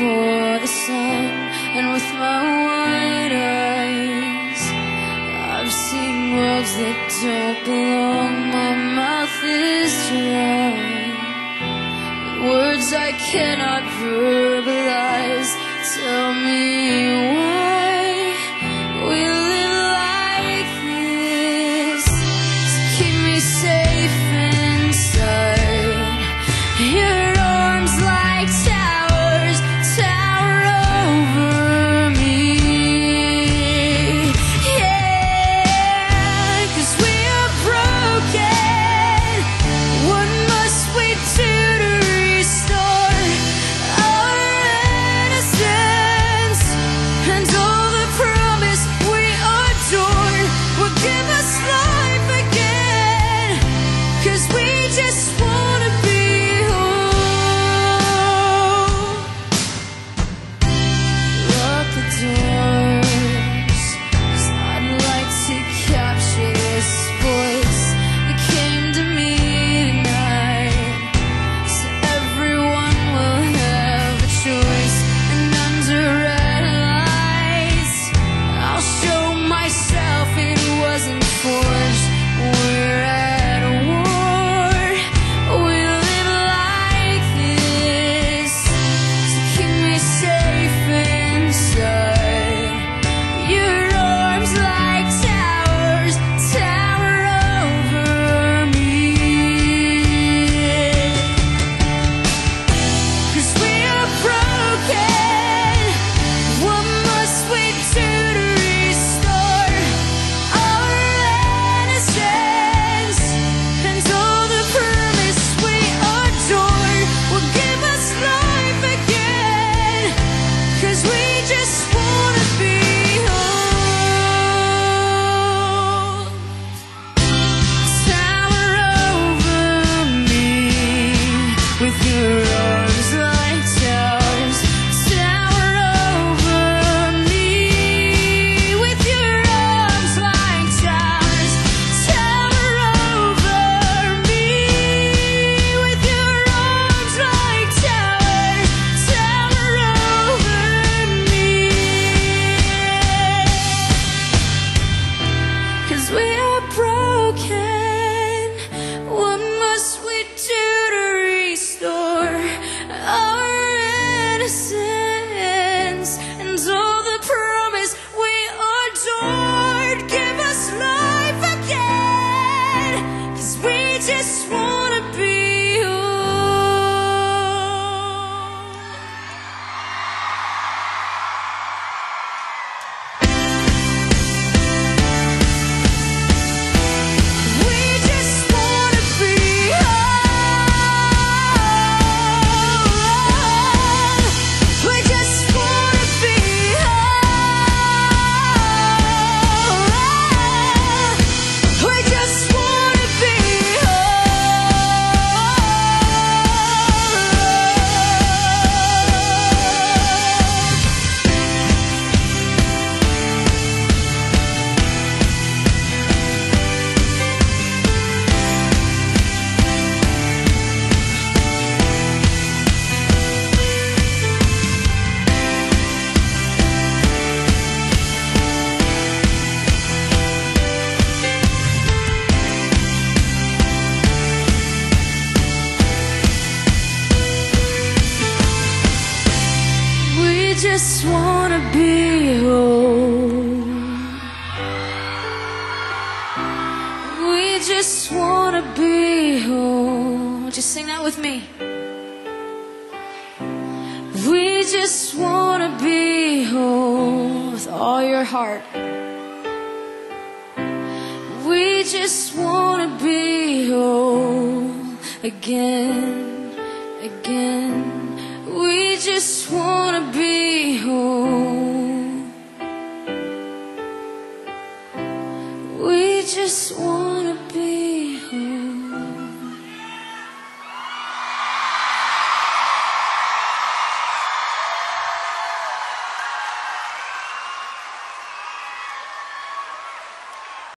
for the sun And with my wide eyes. I've seen worlds that don't belong My mouth is dry. Words I cannot verbalize. Tell me why you you can just wanna be home. We just wanna be home. Just sing that with me. We just wanna be home with all your heart. We just wanna be home again, again.